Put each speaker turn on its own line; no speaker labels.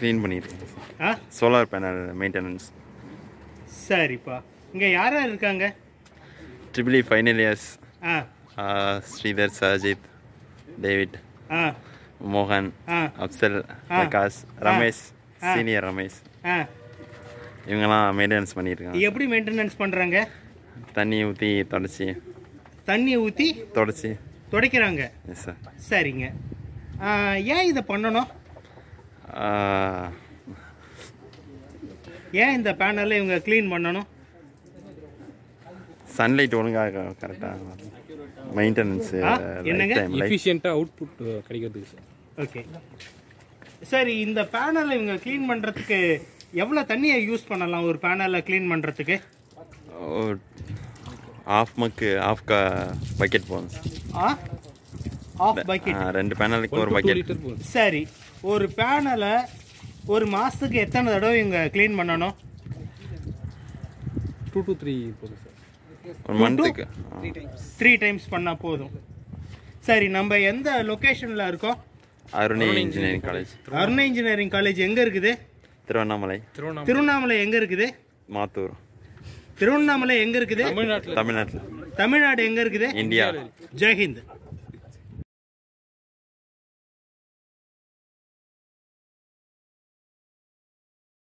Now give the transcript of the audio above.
Clean பண்ணியிருக்கேன்
ஆ?
Solar panel maintenance
சரிப்பா. இங்கே யார் யார் இருக்காங்க?
ட்ரிபிள் ஃபைனல் இயர்ஸ்
ஆ.
ஸ்ரீதர் சஜித் டேவிட்
ஆ.
மோகன் அப்சல். பிரகாஷ் ரமேஷ். சீனியர் ரமேஷ்.
ஆ.
இவங்கெல்லாம் மெயின்டெனன்ஸ் பண்ணியிருக்காங்க.
எப்படி மெயின்டெனன்ஸ் பண்ணுறாங்க
தண்ணி ஊற்றி தொடச்சி.
தண்ணி ஊற்றி
தொடச்சி.
துடைக்கிறாங்க. சரிங்க. ஏன் இதை பண்ணணும்? ஏன் இந்த பேனலை இவங்க க்ளீன் பண்ணணும்?
சன்லைட் ஒழுங்காக கரெக்டாக மெயின்டெனன்ஸு
என்னங்க?
எஃபிஷியண்ட்டாக அவுட்புட் கிடைக்கிறதுக்கு சார்
ஓகே சரி இந்த பேனலை இவங்க க்ளீன் பண்ணுறதுக்கு எவ்வளோ தண்ணியை யூஸ் பண்ணலாம் ஒரு பேனலை க்ளீன் பண்ணுறதுக்கு
ஆஃப் மக்கு ஆஃப் க பக்கெட் போதும் சார்
ஆ? ஆஃப் பக்கெட்
ரெண்டு பேனலுக்கு ஒரு பக்கெட்
சரி ஒரு பேனலை ஒரு மாதத்துக்கு எத்தனை தடவை இவங்க க்ளீன் பண்ணணும்?
டூ டு த்ரீ போதும் சார்
ஒரு மந்த்துக்கு
த்ரீ டைம்ஸ் பண்ணால் போதும். சரி நம்ம எந்த லொக்கேஷனில் இருக்கோம்?
Aruni engineering college
Aruna engineering college எங்கே இருக்குது?
திருவண்ணாமலை.
திருவண்ணாமலை.
திருவண்ணாமலை எங்கே இருக்குது?
மாத்தூர்.
திருவண்ணாமலை எங்கே இருக்குது?
தமிழ்நாட்டில்.
தமிழ்நாட்டில்.
தமிழ்நாடு எங்கே இருக்குது?
இந்தியா.
ஜெய்ஹிந்த்.